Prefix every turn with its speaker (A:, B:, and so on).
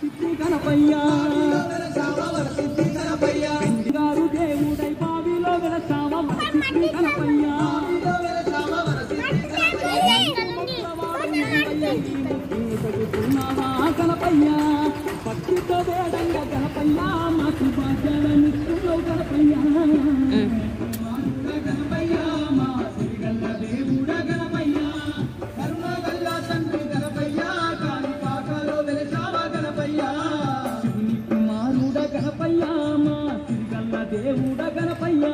A: సిద్ధి కనపయ్యా గారు దేవుడై బావిలో సిద్ధి భక్తితో గణపయ్య మా సిరిగల్ల దేవుడ గణపయ్య.